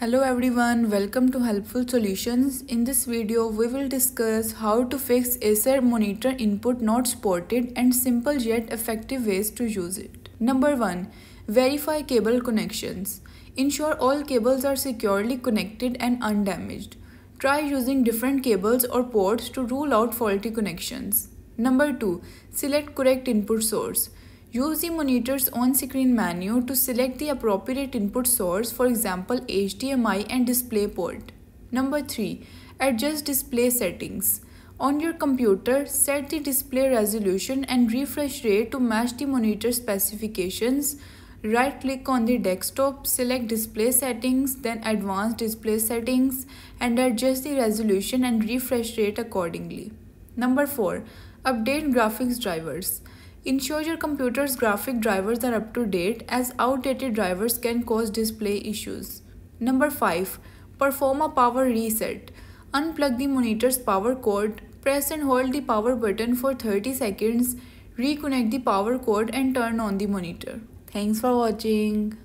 Hello everyone, welcome to Helpful Solutions. In this video, we will discuss how to fix Acer monitor input not supported and simple yet effective ways to use it. Number 1. Verify cable connections. Ensure all cables are securely connected and undamaged. Try using different cables or ports to rule out faulty connections. Number 2. Select correct input source. Use the monitor's on-screen menu to select the appropriate input source, for example HDMI and DisplayPort. Number 3. Adjust display settings. On your computer, set the display resolution and refresh rate to match the monitor specifications. Right click on the desktop, select display settings, then advanced display settings and adjust the resolution and refresh rate accordingly. Number 4. Update graphics drivers. Ensure your computer's graphic drivers are up to date as outdated drivers can cause display issues. Number 5. Perform a power reset. Unplug the monitor's power cord, press and hold the power button for 30 seconds, reconnect the power cord and turn on the monitor. Thanks for watching.